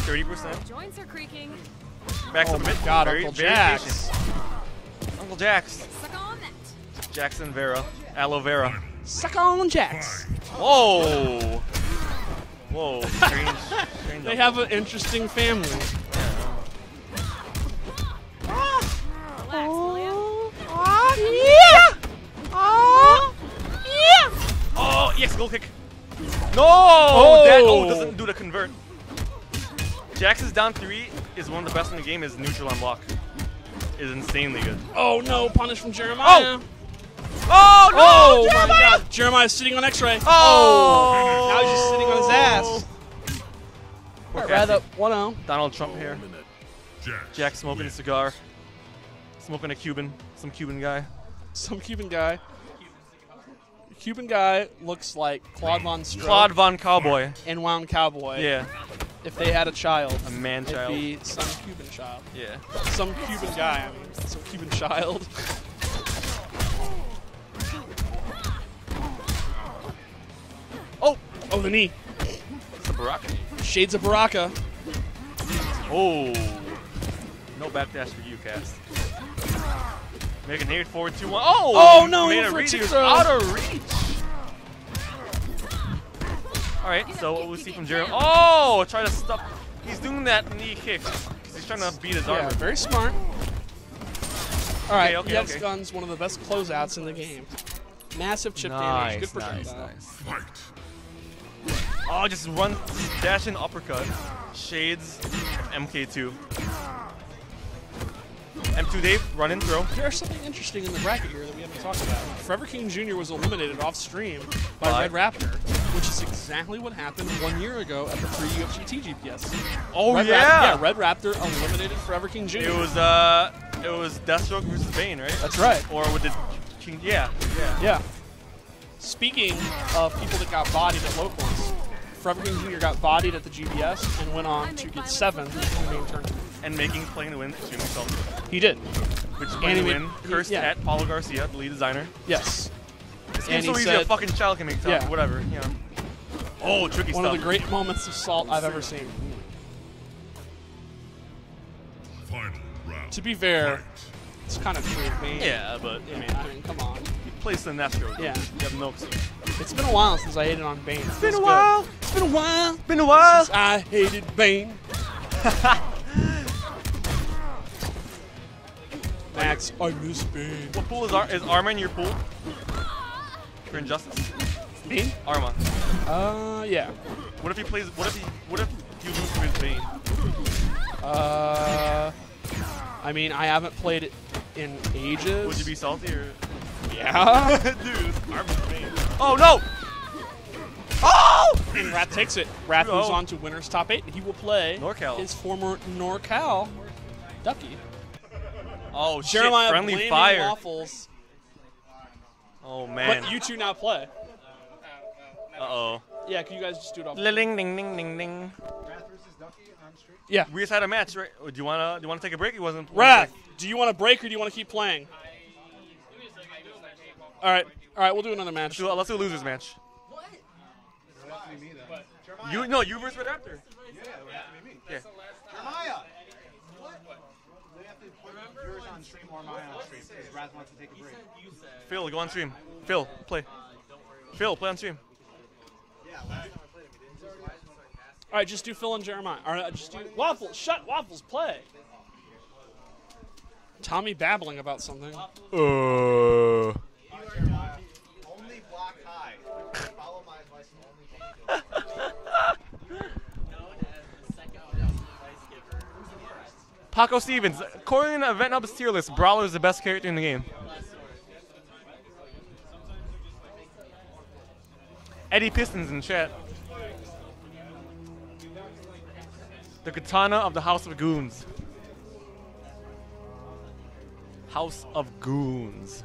thirty percent. Joints are creaking. Back Oh to the my mid. God, very, Uncle very Jax. Uncle Jax. Suck on that. Jackson Vera. Aloe Vera. Suck on Jax. Whoa. Whoa. Strange. strange They have an interesting family. Relax, Lilia. Oh, oh, oh, yes, goal kick. No! Oh, that oh doesn't do the convert. Jax's down three is one of the best in the game. Is neutral on block. Is insanely good. Oh no, punish from Jeremiah. Oh, oh no! Oh, my Jeremiah! god, Jeremiah's sitting on X-ray. Oh! oh! Now he's just sitting on his ass. Poor Right Cassie. up 1-0. Donald Trump here. Jack smoking a cigar. Smoking a Cuban. Some Cuban guy. Some Cuban guy. Cuban guy looks like Claude Von Stroke Claude Von Cowboy. and Wound Cowboy. Yeah. If they had a child, A man it'd child. be some Cuban child. Yeah. Some Cuban guy, I mean. Some Cuban child. oh! Oh, the knee. It's a Barack. Shades of Baraka. Oh. No backdash for you, Cass. Making here forward 2 1. Oh! Oh, no, Made a reach. tip He was throw. out of reach. Alright, so what we see from Jeremy. Oh! Try to stop. He's doing that knee kick. Because he's trying to beat his armor. Yeah, armor. very smart. All right, okay, EX okay. Gun's one of the best closeouts in the game. Massive chip damage, good projectile. Oh, just run, dash and uppercut. Shades, MK2. M2 Dave, run and throw. There's something interesting in the bracket here that we haven't talked about. Forever King Jr. was eliminated off stream by By? Red Raptor, which is exactly what happened one year ago at the pre-UFGT TGPS. Oh Red yeah! Yeah, Red Raptor eliminated Forever King Jr. It was uh, it was Deathstroke versus Bane, right? That's right. Or with the King? Yeah, yeah. Yeah. Speaking of people that got bodied at locals, Forever King Jr. got bodied at the GBS and went on to get seventh in the main tournament. And making playing to win extremely tough. He did. Which is playing to win. he- Cursed yeah. at Paulo Garcia, the lead designer. Yes. This game's so easy a fucking child can make tough. Yeah. Whatever, you know. Oh, tricky One stuff. of the great moments of salt I've ever seen. To be fair, it's kind of true. I mean, Yeah, but I mean, I mean, come on. You plays the Nestro. Yeah. You have no excuse. It's been a while since I hated on Bane. It's been a while. It's been a while. It's been a while. Since I hated Bane. Max, I miss Bane. What pool is Ar- is Arma in your pool? For Injustice? Me? Arma. Uh, yeah. What if he plays? What if he? What if you lose to his Bane? Uh, I mean, I haven't played it in ages. Would you be salty or? Yeah. Dude, Arma's Bane. Oh no! Oh! and Wrath takes it. Wrath moves on to winner's top eight. He will play NorCal. his former NorCal Ducky. Oh shit! Jeremiah Friendly fire. Waffles. Oh man. But you two now play. Uh oh. Yeah, can you guys just do it off? Ding ding ding ding ding. Yeah. We just had a match, right? Do you wanna? Do you wanna take a break? He wasn't. Wrath, do you want to break or do you want to keep playing? All right, all right, we'll do another match. Let's do, let's do a losers match. What? You no, you versus Red Raptor. Yeah. Jeremiah! What? They have to put yours on stream or mine on stream Raz wants to take a break. Phil, go on stream. Phil, play. Phil, play on stream. All right, just do Phil and Jeremiah. All right, just do Waffles. Shut Waffles. Play. Tommy babbling about something. Uh. Only block high. Follow my advice and only Paco Stevens, according to Event Hub's tier list, Brawler is the best character in the game. Eddie Pistons in chat. The katana of the House of Goons. House of Goons.